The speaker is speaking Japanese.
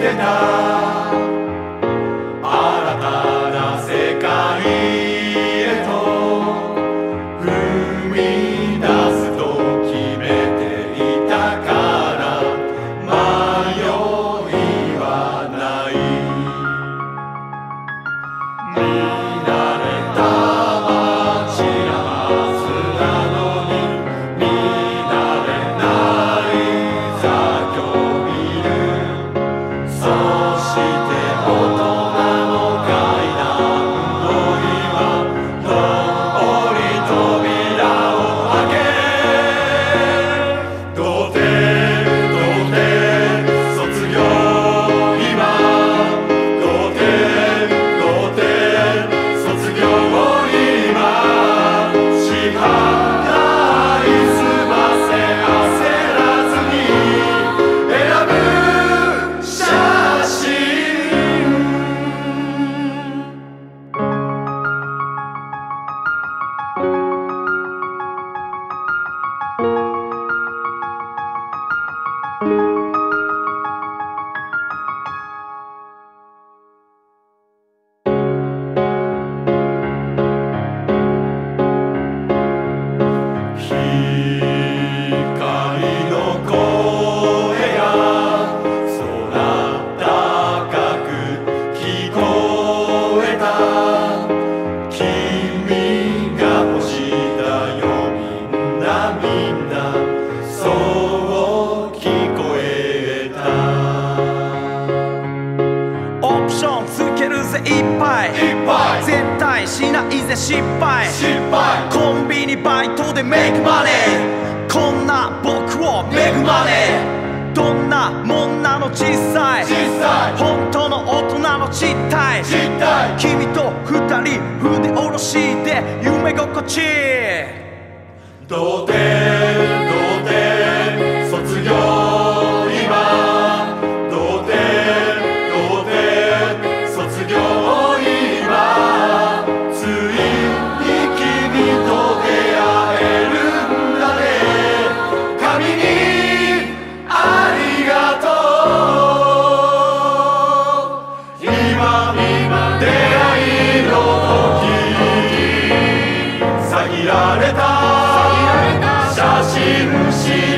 てた。絶対しないぜ失敗。コンビニバイトでメイクマこんな僕を恵まれどんなもんなの小さい。本当の大人の実態。君と二人筆下ろしで夢心地。Todo See.